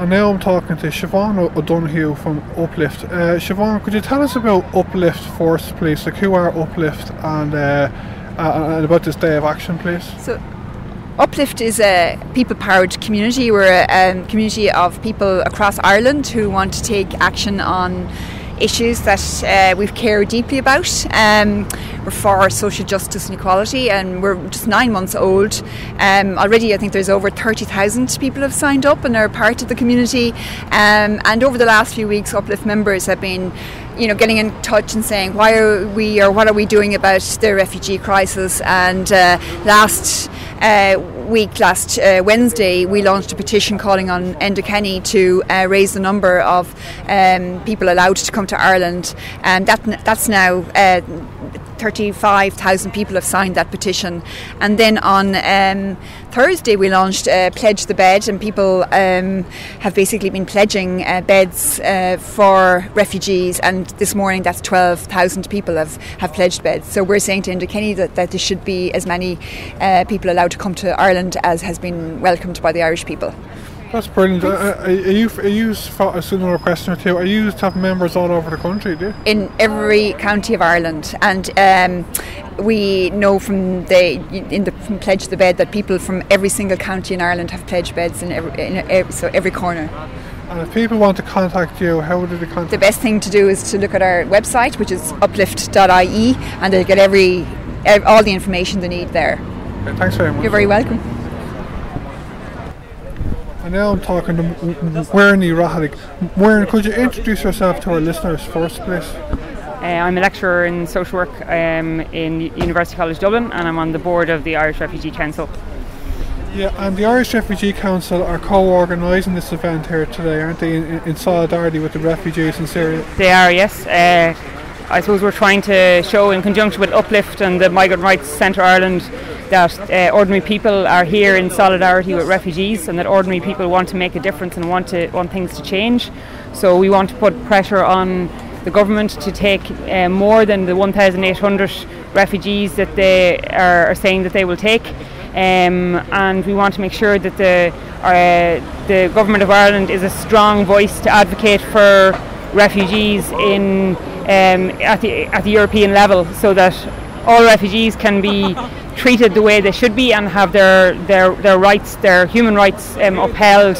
And now I'm talking to Siobhan O'Donoghue from Uplift. Uh, Siobhan, could you tell us about Uplift first, please? Like, who are Uplift and, uh, and about this day of action, please? So, Uplift is a people powered community. We're a um, community of people across Ireland who want to take action on issues that uh, we care deeply about. Um, we're for social justice and equality, and we're just nine months old. Um, already, I think there's over 30,000 people have signed up and are part of the community. Um, and over the last few weeks, Uplift members have been you know, getting in touch and saying why are we or what are we doing about the refugee crisis. And uh, last uh, week, last uh, Wednesday, we launched a petition calling on Enda Kenny to uh, raise the number of um, people allowed to come to Ireland, and that that's now uh, 35,000 people have signed that petition. And then on um, Thursday, we launched uh, Pledge the Bed, and people um, have basically been pledging uh, beds uh, for refugees. And this morning, that's 12,000 people have, have pledged beds. So we're saying to Kenny that, that there should be as many uh, people allowed to come to Ireland as has been welcomed by the Irish people. That's brilliant. Uh, are you, are you, another question or two, are you have members all over the country, do you? In every county of Ireland. And um, we know from the in the from Pledge the Bed that people from every single county in Ireland have pledged beds in every, in every, so every corner. And if people want to contact you, how do they contact The best thing to do is to look at our website, which is uplift.ie, and they'll get every, all the information they need there. Okay, thanks very much. You're very welcome. And now I'm talking to Muireann Raghallaigh. Muirne, could you introduce yourself to our listeners first, please? Uh, I'm a lecturer in social work um, in University College Dublin and I'm on the board of the Irish Refugee Council. Yeah, and the Irish Refugee Council are co-organising this event here today, aren't they, in, in, solidarity with the refugees in Syria? They are, yes. Uh, I suppose we're trying to show, in conjunction with Uplift and the Migrant Rights Centre Ireland, that uh, ordinary people are here in solidarity with refugees and that ordinary people want to make a difference and want to want things to change. So we want to put pressure on the government to take uh, more than the 1,800 refugees that they are, are, saying that they will take. Um, and we want to make sure that the uh, the government of Ireland is a strong voice to advocate for refugees in um, at the at the European level, so that all refugees can be treated the way they should be and have their, their, their rights, their human rights um, upheld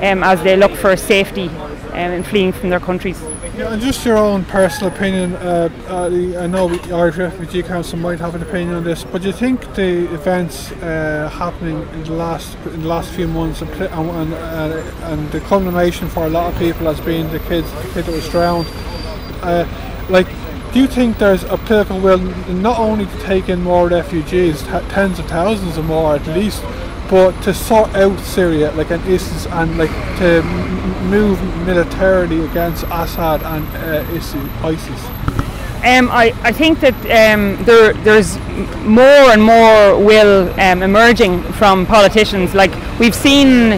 um, as they look for safety um, in fleeing from their countries. Yeah, and just your own personal opinion. Uh, uh, I know the Irish Refugee Council might have an opinion on this, but do you think the events uh, happening in the last in the last few months and, and, and, the culmination for a lot of people has been the kids, the kid that was drowned, uh, like do you think there's a political will not only to take in more refugees, tens of thousands or more at least, but to sort out Syria like an ISIS and like to move militarily against Assad and uh, ISIS? Um, I, I think that um, there, there's more and more will um, emerging from politicians. Like we've seen,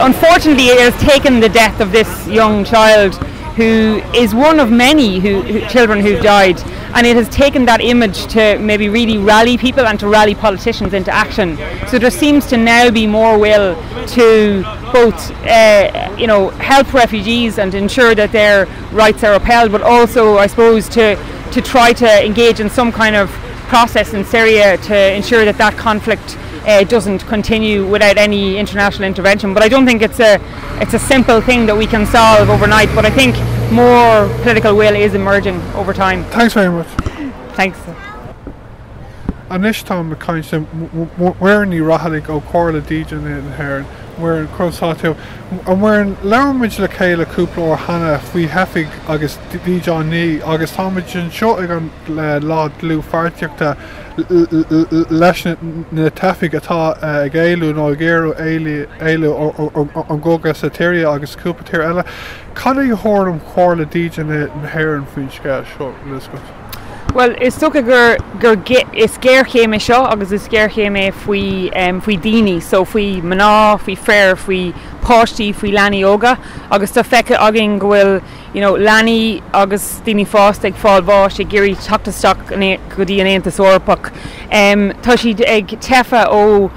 unfortunately, it has taken the death of this young child who is one of many who, who, children who've died, and it has taken that image to maybe really rally people and to rally politicians into action. So there seems to now be more will to both, uh, you know, help refugees and ensure that their rights are upheld, but also, I suppose, to to try to engage in some kind of process in Syria to ensure that that conflict uh, doesn't continue without any international intervention. But I don't think it's a it's a simple thing that we can solve overnight. But I think more political will is emerging over time. Thanks very much. Thanks. Anish Tom McCain, where in the Rahalik O'Corla Dejan in here we're in Crossáú an bhfuin lemuid le chéile cúpla ó hena faoi hefig díán ní agus táid sin seo ag an lá lú farteachta leis na tefiig atá uh, ggéú nó ggéirú éile an ggóga satíria agus cúpatíir eile Can í thum chóirla díide na faoin sce seo Lisco. Well is sto gur gur is géirchéime seo agus is géirchéime faoi um, faoi daine, so faoi maná, faoi fér, faoi pátí faoi leanaí óga, agus tá feice agin gohfuil you know, leanaí agus daoine fást ag fáilhá sé géirí tuachtasteach go dtí an éanta sópach. Um, tá siad ag tefa ó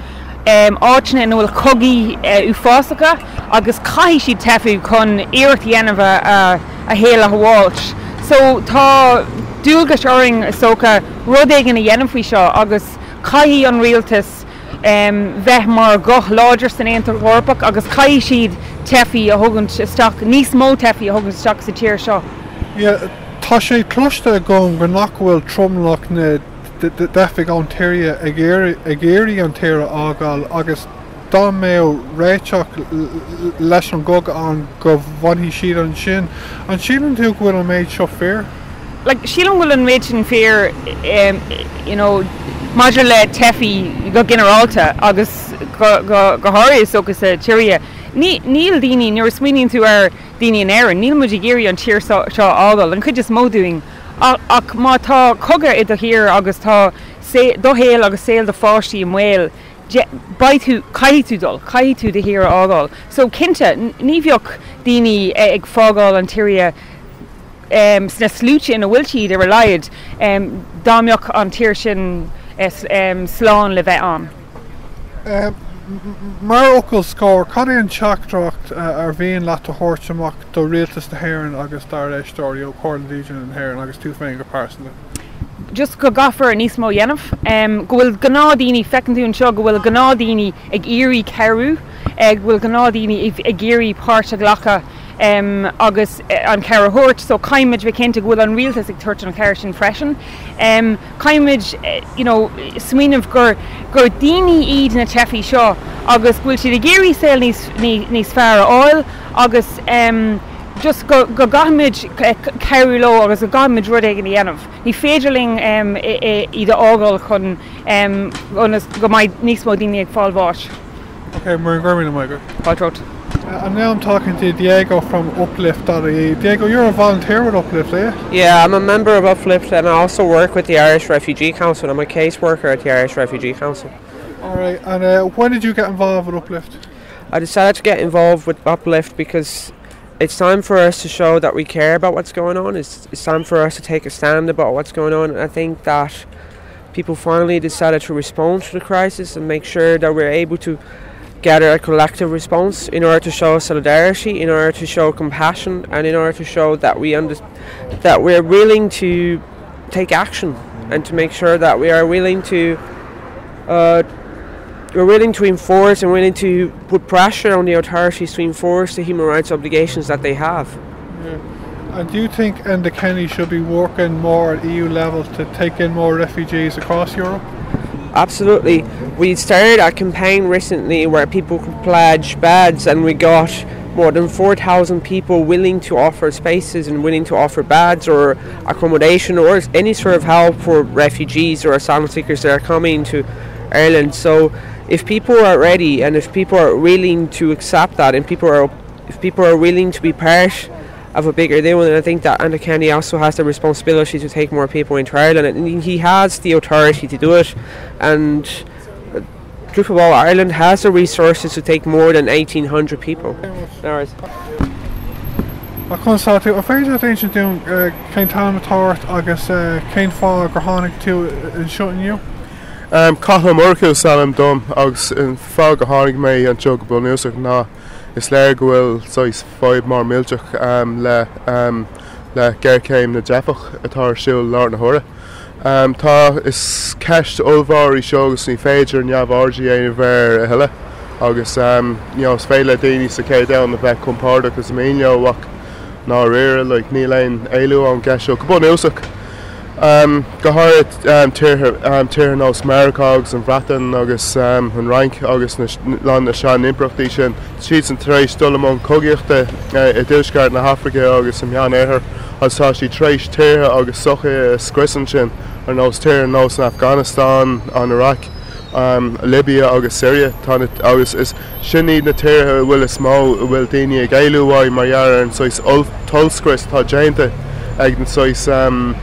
áitna nó bhfuil cogaí ú fásacha agus cai si tefiú chun éirtíanamh a héla bháilt. So tá dúlga seing soca rud éigen na dhéanam faoi seo agus caií an rialtas um, bheith mar goch láidir san éontar hhorpach agus cai siad tefií a thugann níos mó tefií a thugann teach sa tíir seo. Tá sé cloiste gom go nachhfuil tromlach na defik antéria a géirí an tíire ágáil agus dá mé réiteach leis an gog an go bhaihí siad an sin an sílan tú bhfuil an méid seo fér? Le sílan bhfuil an méid sin fér um, Maidir le tefií go generalta agus gothir sogus a tíria. Níl daoine nuair smíonn tú ar daine an air, níl muidir géirí an tíir seo ágal an chud is módúing ach má tá cogur i a hir agus tá dohéal agus saoal de fátíí mhil Bei tú cai tú dul cai tú de hir ágáil. So cinnte níhioch daoine ag fágáil an tíria um, sna slúte in a bhfuiltíí a leiad um, dámioch an tíir sin um, sláán le bheith an. Uh, Mar okkel scór cad an teachtracht uh, ar bhíon le a háirteach do réaltas nahéann agus dar éistóí ó choirlígan an hair agus tú féin go pásna. Just go gafar níos mó dhéanamh um, gohfuil gnádaoine fecanún seo go bhfuil gnádaoine ag irí ceú ag bhfuil gnádaoine ag géirí páirte ghlacha um, agus an ceirthirt so caiimiid bh cinnta bhfuil an rialtas ag tuirt an ceir sin freisin. Um, caiimiid uh, you know, smíanamh gur gur daoine iad na tefií seo agus bhfuil siad a géirí sé níos, níos fear áil agus um, just go, go gaimiid ceú lo agus go gaimiid rud ag an dhéanamh. Ní féidirling um, iad ágáil chun um, go níos mó daine ag fáilháis. Okay, mar an gurmin mai go. Fáilrát. Uh, and now I'm talking to Diego from Uplift.ie. Diego, you're a volunteer with Uplift, are you? Yeah, I'm a member of Uplift and I also work with the Irish Refugee Council. I'm a caseworker at the Irish Refugee Council. Alright, and uh, when did you get involved with Uplift? I decided to get involved with Uplift because it's time for us to show that we care about what's going on. It's, it's time for us to take a stand about what's going on. And I think that people finally decided to respond to the crisis and make sure that we're able to gather a collective response in order to show solidarity, in order to show compassion, and in order to show that we under- that we're willing to take action and to make sure that we are willing to uh, we're willing to enforce and willing to put pressure on the authorities to enforce the human rights obligations that they have. Yeah. And do you think Enda Kenny should be working more at EU level to take in more refugees across Europe? Absolutely. We started a campaign recently where people could pledge beds, and we got more than 4,000 people willing to offer spaces and willing to offer beds or accommodation or any sort of help for refugees or asylum seekers that are coming to Ireland. So, if people are ready and if people are willing to accept that, and people are if people are willing to be part of a bigger deal, and I think that Enda Kenny also has the responsibility to take more people into Ireland, and he has the authority to do it. And Truth of All Ireland has the resources to take more than 1,800 people. No A chuá tú a féidir féint dún céim támatáirt agus céim fá gur tháinig tú in seoinniu? Um, Caithla mórcu salam dom agus in fá go tháinig mé an tu go buúsach ná is léir gohfuil sois fáid mar méteach um, le um, le ggéircéim na defach atá siúil lá na thura. Um, tá is ceist óbháí seogus ní féidir neamhhardaí éana bhar a heile agus um, féile daoine sa cé da na bheith compáda agus méohhaach ná réire le ní leon éú an ceisio go bun úsach. Um, gothir um, tíir nó Mericágus an bhratan agus um, an rank agus lá na seán improchttaí sin siad an trééis stolamón cogiochta uh, i dúsceart na Hafrica agus sem meán éair agustá sí trééis tíre agus socha scrisan sin ar nós tíir nó an Afghanistan an Iraq. Um, Libya agus Syria agus is sinní na tíirthe bhfuil is mó bhfuil daine ag éúháid marhear an sois tolscris tá déanta ag an sois um,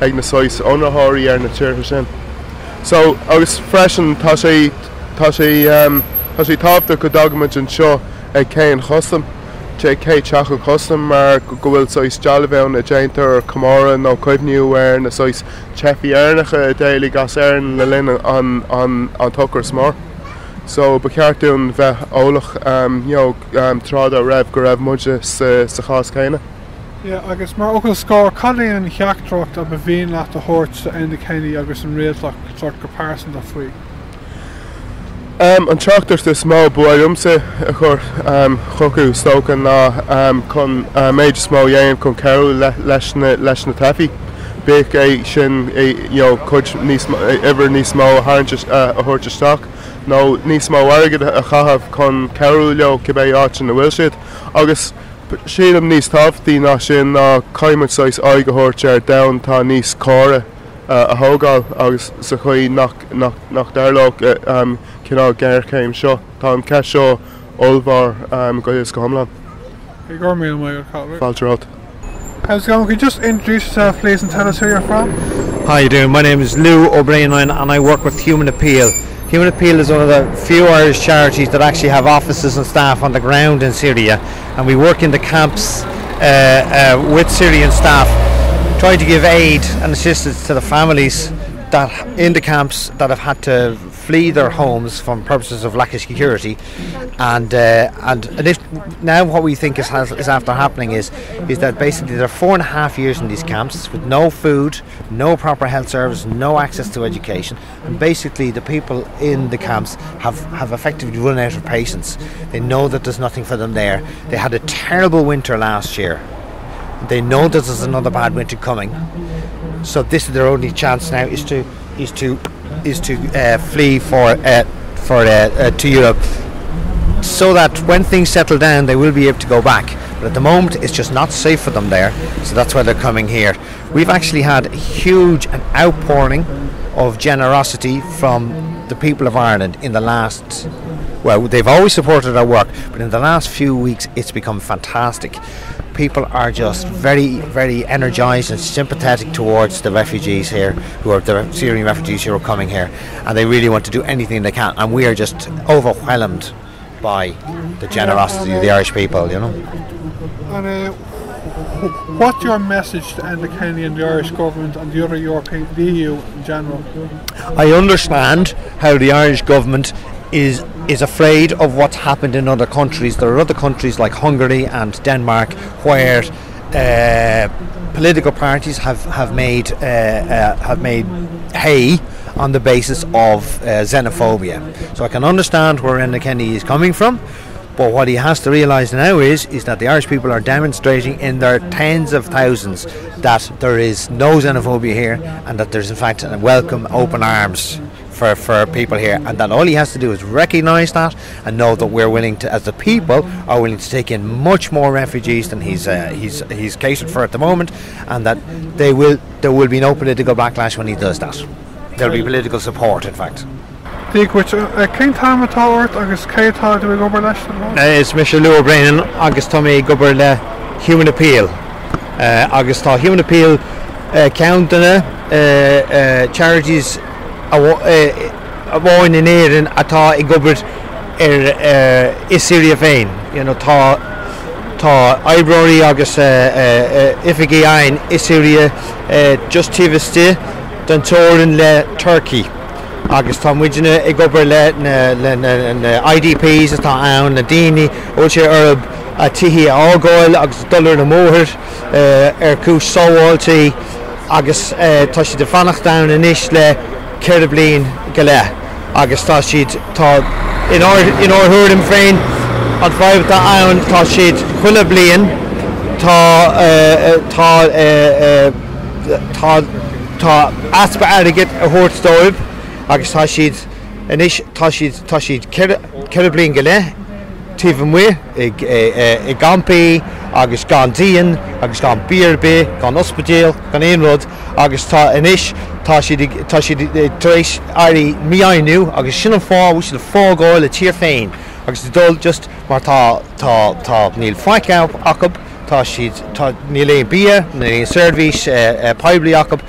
ag na sois ónathirí ar na tíirthe sin. So agus freisin tá sé tá sé um, tá sé tábta go dagamaid an seo ag cé an chosam sé cé teach an chosam mar go bhfuil sois dealahhéin na déintar cumára nó chuimniú ar na sois chefií airnacha a déala gas airn le lin an, an, an tuchar smór. So ba ceartún bheith ólach um, you know, um, trád a raibh go raibh muide sa, sa chás chéine. Yeah, agus mar ook scór cadíon cheachtrocht a be bhíon leat a hort sa ina chéine agus an réalach sort of comparison a faoi. Um, an trachttar is smá buúmsa a chur um, chocu stocan ná um, chun uh, méid smó dhéanam chun ceú le, leis na, leis na tafií. Bé é sin é chud iwwer níos mó a thuirteach nó níos má airgad a chahabh chun ceú leo cibé áit na bhfuil siad agus siadm níos táhtaí ná sin ná caiimimeáis aigethirte ar dam tá níos córa uh, a thógáil agus sa chuí nach deirlách uh, um, cinná ggéircéim seo Tá an ce seo óbhar um, go is gomlan. I go mé mé Falrát. How's it going? Can you just introduce yourself please and tell us who you're from? Hi you doing? My name is Lúgh Ó Braonáin and I work with Human Appeal. Human Appeal is one of the few Irish charities that actually have offices and staff on the ground in Syria. And we work in the camps uh, uh, with Syrian staff trying to give aid and assistance to the families that in the camps that have had to flee their homes from purposes of lack of security, and uh, and, and if now what we think is, has, is after happening is is that basically there are four and a half years in these camps with no food, no proper health service, no access to education, and basically the people in the camps have have effectively run out of patience. They know that there's nothing for them there. They had a terrible winter last year. They know that there's another bad winter coming. So this is their only chance now is to is to is to uh, flee for uh, for uh, uh, to Europe, so that when things settle down, they will be able to go back. But at the moment, it's just not safe for them there, so that's why they're coming here. We've actually had a huge an outpouring of generosity from the people of Ireland in the last. Well, they've always supported our work, but in the last few weeks, it's become fantastic people are just very, very energised and sympathetic towards the refugees here, who are the Syrian refugees who are coming here, and they really want to do anything they can. And we are just overwhelmed by the generosity of the Irish people, you know. And uh, what's your message to Enda Kenny and the Irish government and the other European, the EU in general? I understand how the Irish government is is afraid of what's happened in other countries. There are other countries like Hungary and Denmark where uh, political parties have have made uh, uh, have made hay on the basis of uh, xenophobia. So I can understand where Enda Kenny is coming from. But what he has to realise now is is that the Irish people are demonstrating in their tens of thousands that there is no xenophobia here and that there's in fact a welcome open arms for, for people here, and that all he has to do is recognise that and know that we're willing to, as the people, are willing to take in much more refugees than he's uh, he's he's catered for at the moment, and that they will there will be no political backlash when he does that. There'll be political support, in fact. Díhhuiit cé tátáirt agus cétá do gobar leis Is me Lúgh Ó Braonáin agus tá mé gobar le Human Appeal. Uh, agus tá Human Appeal uh, countanna uh, uh, charities a bháin in éan atá i gobert ar is Syria féin tá tá ebroí agus ifigé ein is Syria just tíhiste den tórin le Turkey. agus tá muidirine i gobar le na IDPs atá ann na daine ó sé arab a tihí ágáil agus dullar na móthir ar cús sóháiltaí agus tá si de fannacht da in isis le ceir blion go le agus tá siad tá in áthúm féin an fáimh ann tá siad chuile blion tá tá tá tá aspa airigid a thuirtóibh agus tá siad inis tá siad tá siad ceir blion go le tíh mu i gampaí agus gan díon agus gan bírbé gan ospedéal gan éonrod agus tá inis tá éis airí miáinú agus sinna fáhú sin fágáil le tír féin. Agus dul just mar tá tá níl feiceá acab tá siad níl éon bí na éon service peblií acab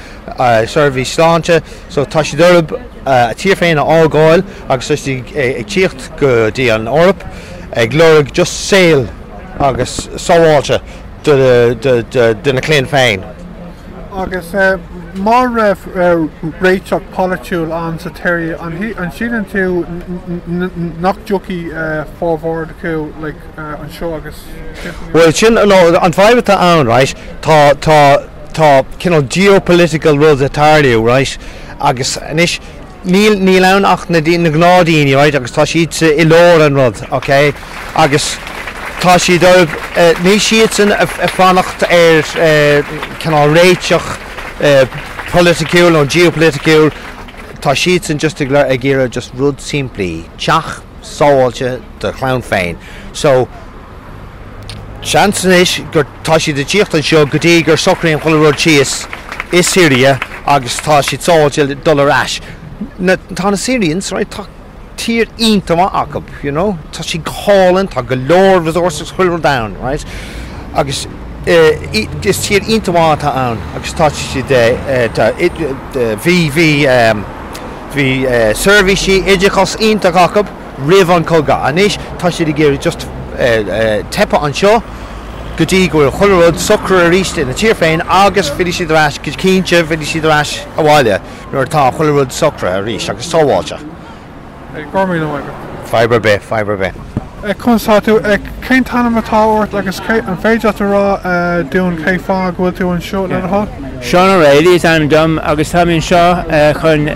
service sláinte so tá si dulb a tír féin a ágáil agus ag tíocht go dtí an orp ag glórig just saoil agus sáháilte duna léon féin. Agus má raibh réiteach polyúil an sa teir an hí an sian tú nach joki fáhhar acu le an seo agus Well sin no, an fáimeta an right? Tá tá tá kin geopolitical rud atáliú right? Agus inis níl níl an ach na dí na gnádaíine right? Agus tá siad sa i lór an rud okay? Agus tá si do ní siad san a fannacht ar kin réiteach politicúil ó geopoliticúil tá siad san just a ggéire just rud siimplíí teach sáilte de clown féin so Seanis gur tá si de tíocht an seo go dtí gur soraíon choileród sios is Syria agus tá si sáil dollarráis. tá na Syrians right, tá tír ínta acab, you know? Tá si hálan tá go leir resources chuil da, right? agus is tír intamáta an agus tá si de hí hí servicesí idirchas ínta acab rih an coga anéis tá si géir just tepa an seo gotí gofuil choród socr a ríiste na tíir féin agus fi si ráis go cínte fi si ráis a bháile nuair tá choród socra a ríis agus sáháilte. Gormí Fiber be, fiber be. chunáú ag cé tanna atáhairt agus an féidir rá dún cé fá bhfuil tú an seo le há? Seán réí an dom agus tamín seo chun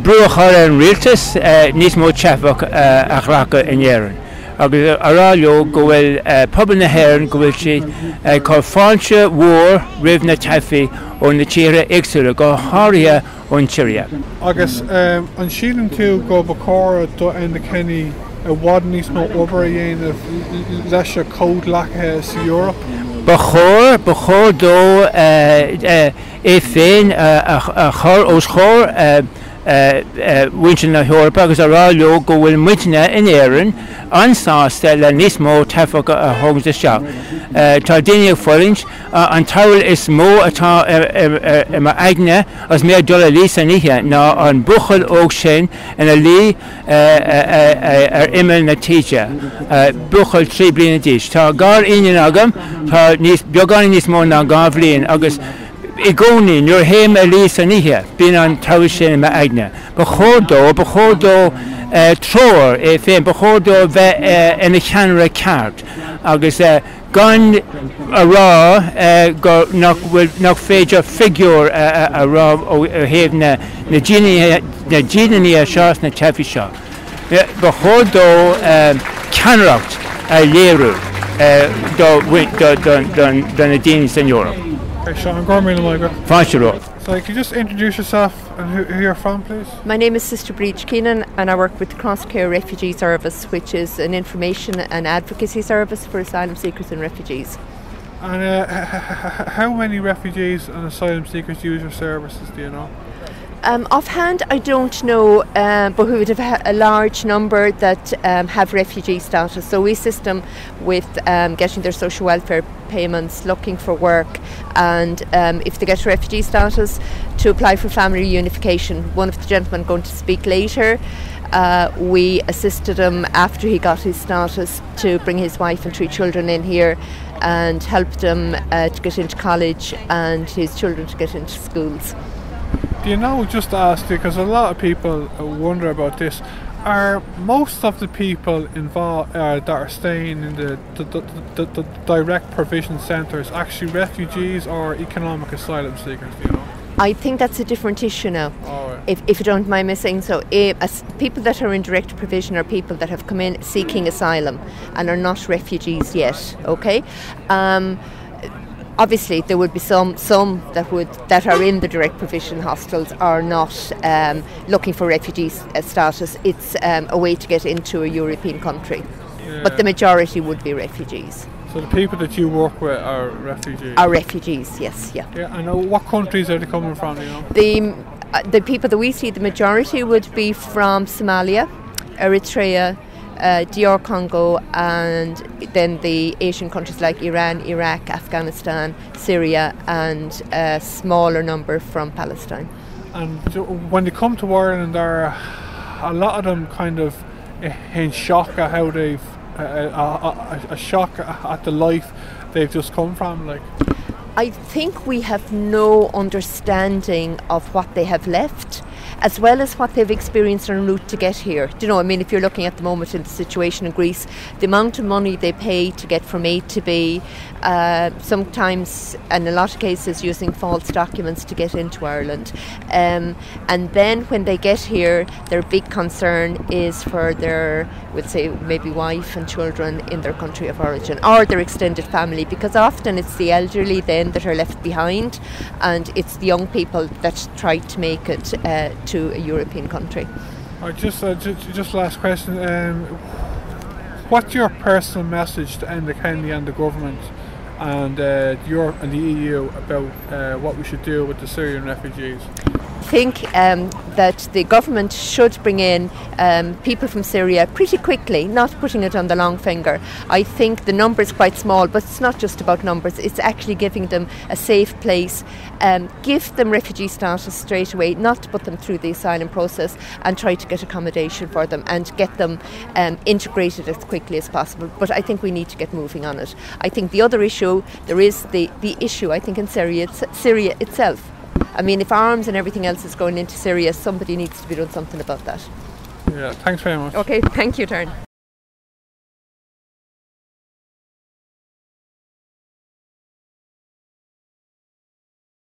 brú chuir an rialtas níos mó tefach achracha inéan. agus ará leo go bhfuil uh, poblbal na hhéann go bhfuil si uh, chu fáinse mhór rih na tefií ó na tíre éagsúla go háirithe ón tíria. Agus an sílan tú go bacóra do na Kenny a bhád níos nó obair a dhéanamh leis a cód lethe sa Europa. Ba chóir ba chóir dó é féin a chur os chóir winna hhorpa agus ará le go bhfuil muitine in éan ansáasta le níos mó tefacha a thugta seo. Tá daine forinint an tail is mó atá mar aigne as mé dola lí san ihe ná an buchail óg sin ina lí ar imime na tíide. Buchail trí blianana tíis. Tá gá inan agam tá níos níos mó ná gáblíonn agus i gcóí nuair héim a lí san ihe bí an ta sin me aine. Ba chódó ba chódó tror é féin ba chódó bheith ina cheanra ceart agus gan a rá nach féidir fiúr a rá ó héh na ddíanaí a seás na tefi seo. Ba chódó ceanracht a léirú don na daine san Europa. Sean Gorman Liga. Fáisiú. So could you just introduce yourself and who, who you're from, please? My name is Sister Bríd Keenan and I work with the Crosscare Refugee Service, which is an information and advocacy service for asylum seekers and refugees. And uh, how many refugees and asylum seekers use your services, do you know? Um, offhand, I don't know, um, but we would have a large number that um, have refugee status. So we assist them with um, getting their social welfare payments, looking for work, and um, if they get refugee status, to apply for family reunification. One of the gentlemen going to speak later. Uh, we assisted him after he got his status to bring his wife and three children in here and helped him uh, to get into college and his children to get into schools. Do you know, just to ask you, because a lot of people wonder about this, are most of the people involved uh, that are staying in the, the, the, the, direct provision centres actually refugees or economic asylum seekers, do you know? I think that's a different issue now. If, if you don't mind me saying so, eh, as people that are in direct provision are people that have come in seeking asylum and are not refugees yet. Okay, um, obviously there would be some some that would that are in the direct provision hostels are not um, looking for refugee uh, status. It's um, a way to get into a European country, but the majority would be refugees. So the people that you work with are refugees? Are refugees? Yes, yeah. yeah, and uh, what countries are they coming from, you know? The uh, the people that we see, the majority would be from Somalia, Eritrea, uh, DR Congo, and then the Asian countries like Iran, Iraq, Afghanistan, Syria, and a smaller number from Palestine. And when they come to Ireland, are a lot of them kind of in shock at how they've uh, a, a, a shock at the life they've just come from. Like, I think we have no understanding of what they have left as well as what they've experienced en route to get here. Do you know, I mean, if you're looking at the moment in the situation in Greece, the amount of money they pay to get from A to B, uh, sometimes, and in a lot of cases, using false documents to get into Ireland. Um, and then when they get here, their big concern is for their, we'll say, maybe wife and children in their country of origin or their extended family, because often it's the elderly then that are left behind, and it's the young people that try to make it uh, to a European country. Uh, just, uh, just, just last question. Um, what's your personal message to Enda Kenny and the government and uh, Europe and the EU about uh, what we should do with the Syrian refugees? Think um, that the government should bring in um, people from Syria pretty quickly, not putting it on the long finger. I think the number is quite small, but it's not just about numbers, it's actually giving them a safe place, um, give them refugee status straight away, not to put them through the asylum process and try to get accommodation for them and get them um, integrated as quickly as possible. But I think we need to get moving on it. I think the other issue, there is the, the issue, I think, in Syria, Syria itself I mean, if arms and everything else is going into Syria, somebody needs to be doing something about that. Yeah, thanks very much. Okay, thank you, Tarn.